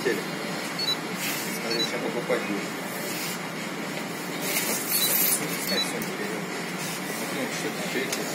полетели. Смотри, сейчас покупать будем. Пускай все берем. Потом что-то третье.